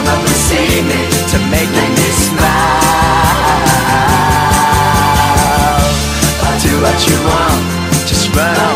come up and see me to make me smile. I'll do what you want, just run